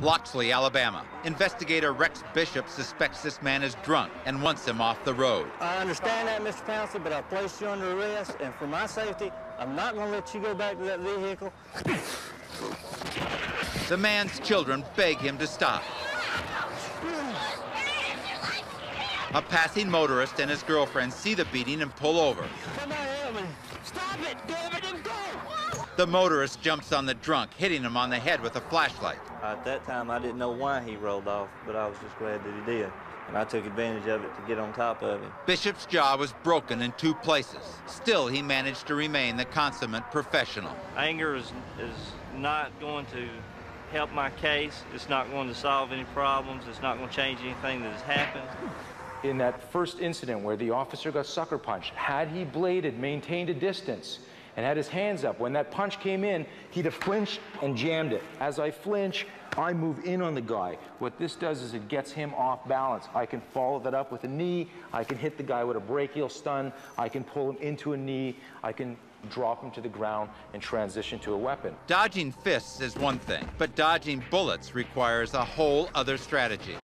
Loxley, Alabama. Investigator Rex Bishop suspects this man is drunk and wants him off the road. I understand that, Mr. Pouncey, but I placed you under arrest, and for my safety, I'm not going to let you go back to that vehicle. The man's children beg him to stop. A passing motorist and his girlfriend see the beating and pull over. Come on, help me. Stop it, David, and go! The motorist jumps on the drunk, hitting him on the head with a flashlight. At that time, I didn't know why he rolled off, but I was just glad that he did. And I took advantage of it to get on top of him. Bishop's jaw was broken in two places. Still, he managed to remain the consummate professional. Anger is, is not going to help my case. It's not going to solve any problems. It's not going to change anything that has happened. In that first incident where the officer got sucker punched, had he bladed, maintained a distance, and had his hands up, when that punch came in, he'd have flinched and jammed it. As I flinch, I move in on the guy. What this does is it gets him off balance. I can follow that up with a knee. I can hit the guy with a brachial stun. I can pull him into a knee. I can drop him to the ground and transition to a weapon. Dodging fists is one thing, but dodging bullets requires a whole other strategy.